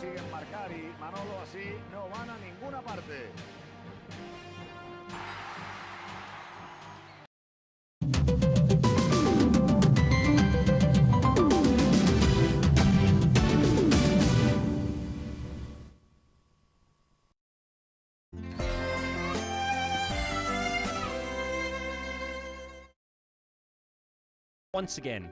consiguen marcar y Manolo así no van a ninguna parte. Once again,